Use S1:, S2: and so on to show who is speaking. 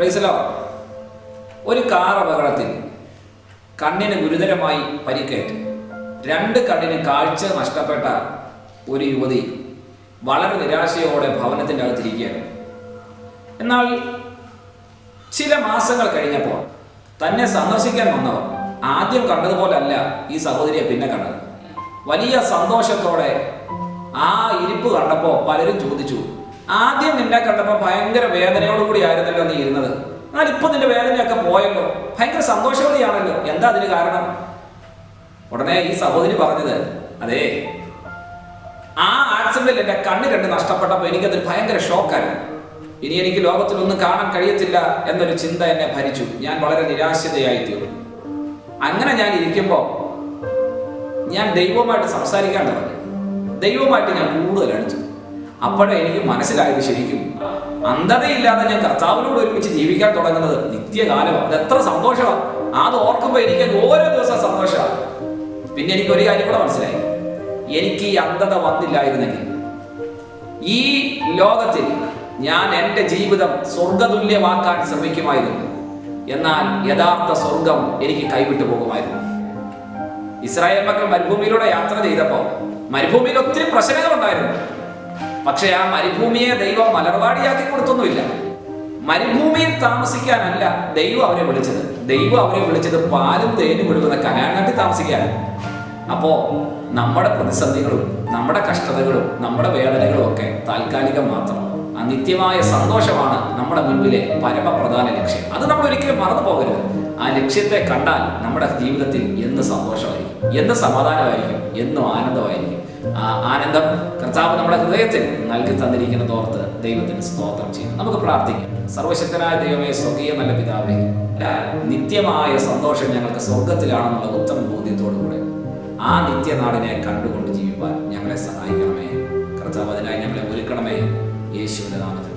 S1: പ്രൈസലോ ഒരു കാർ അപകടത്തിൽ കണ്ണിന് ഗുരുതരമായി പരിക്കേറ്റ്. രണ്ട് കണ്ണിന് കാഴ്ച നഷ്ടപ്പെട്ട ഒരു യുവതി വളരെ നിരാശയോടെ ഭവനത്തിന്റെ അകത്തിരിക്കുകയാണ് എന്നാൽ ചില മാസങ്ങൾ കഴിഞ്ഞപ്പോൾ തന്നെ സന്ദർശിക്കാൻ വന്നവർ ആദ്യം കണ്ടതുപോലല്ല ഈ സഹോദരിയെ പിന്നെ കണ്ടത്. വലിയ സന്തോഷത്തോടെ ആ ഇരിപ്പ് കണ്ടപ്പോൾ പലരും ചോദിച്ചു ആദ്യം നിന്നെ കണ്ടപ്പോൾ ഭയങ്കര വേദനയോട് കൂടി ആയിരുന്നല്ലോ നീ ഇരുന്നത്. എന്നാൽ ഇപ്പൊ നിന്റെ വേദനയൊക്കെ പോയല്ലോ. ഭയങ്കര സന്തോഷവതിയാണല്ലോ. എന്താ അതിന് കാരണം? ഉടനെ ഈ സഹോദരി പറഞ്ഞത് അതെ ആ ആക്സിഡന്റിൽ എന്റെ കണ്ണ് കണ്ട് നഷ്ടപ്പെട്ടപ്പോൾ എനിക്കതിൽ ഭയങ്കര ഷോക്കായിരുന്നു. ഇനി എനിക്ക് ലോകത്തിൽ ഒന്നും കാണാൻ കഴിയത്തില്ല എന്നൊരു ചിന്ത എന്നെ ഭരിച്ചു. ഞാൻ വളരെ നിരാശതയായി തീർന്നു അങ്ങനെ ഞാൻ ഇരിക്കുമ്പോൾ ഞാൻ ദൈവവുമായിട്ട് സംസാരിക്കാൻ തുടങ്ങി. ദൈവവുമായിട്ട് ഞാൻ കൂടുതൽ അടുത്തു. അപ്പോഴേ എനിക്ക് മനസ്സിലായത് ശരിക്കും അന്ധതയില്ലാതെ ഞാൻ കർത്താവിനോട് ഒരുമിച്ച് ജീവിക്കാൻ തുടങ്ങുന്നത് നിത്യകാലമാണ്. അത് എത്ര സന്തോഷമാണ് അത് ഓർക്കുമ്പോൾ എനിക്ക് ഓരോ ദിവസം സന്തോഷമാണ് പിന്നെ എനിക്ക് ഒരു കാര്യം കൂടെ മനസ്സിലായി. എനിക്ക് ഈ അന്ധത വന്നില്ലായിരുന്നെങ്കിൽ ഈ ലോകത്തിൽ ഞാൻ എന്റെ ജീവിതം സ്വർഗതുല്യമാക്കാൻ ശ്രമിക്കുമായിരുന്നു. എന്നാൽ യഥാർത്ഥ സ്വർഗം എനിക്ക് കൈവിട്ടു പോകുമായിരുന്നു. ഇസ്രായേൽ മക്കൾ മരുഭൂമിയിലൂടെ യാത്ര ചെയ്തപ്പോൾ മരുഭൂമിയിൽ ഒത്തിരി പ്രശ്നങ്ങൾ ഉണ്ടായിരുന്നു പക്ഷേ ആ മരുഭൂമിയെ ദൈവം മലർവാടിയാക്കി കൊടുത്തൊന്നുമില്ല. മരുഭൂമിയിൽ താമസിക്കാനല്ല ദൈവം അവരെ വിളിച്ചത്. ദൈവം അവരെ വിളിച്ചത് പാലും തേനും ഒഴുകുന്ന കനാനാട്ടി താമസിക്കാനാണ് അപ്പോ നമ്മുടെ പ്രതിസന്ധികളും നമ്മുടെ കഷ്ടതകളും നമ്മുടെ വേദനകളും ഒക്കെ താൽക്കാലികം മാത്രം ആ നിത്യമായ സന്തോഷമാണ് നമ്മുടെ മുൻപിലെ പരമപ്രധാന ലക്ഷ്യം. അത് നമ്മൾ ഒരിക്കലും മറന്നു പോകരുത്. ആ ലക്ഷ്യത്തെ കണ്ടാൽ നമ്മുടെ ജീവിതത്തിൽ എന്ന് സന്തോഷമായിരിക്കും? എന്ന് സമാധാനമായിരിക്കും? എന്നും ആനന്ദമായിരിക്കും? ആ ആനന്ദം കർത്താവ് നമ്മുടെ ഹൃദയത്തിൽ നൽകി തന്നിരിക്കുന്നത് ഓർത്ത് ദൈവത്തിന് സ്തോത്രം ചെയ്യും നമുക്ക് പ്രാർത്ഥിക്കാം. സർവശക്തനായ ദൈവമേ സ്വകീയ നല്ല പിതാവേ നിത്യമായ സന്തോഷം ഞങ്ങൾക്ക് സ്വർഗത്തിലാണെന്നുള്ള ഉത്തമ ബോധ്യത്തോടുകൂടെ ആ നിത്യനാടിനെ കണ്ടുകൊണ്ട് ജീവിപ്പാൻ ഞങ്ങളെ സഹായിക്കണമേ. കർത്താവ് അതിനായി ഞങ്ങളെ ഒരുക്കണമേ. യേശുവിന്റെ നാമത്തിൽ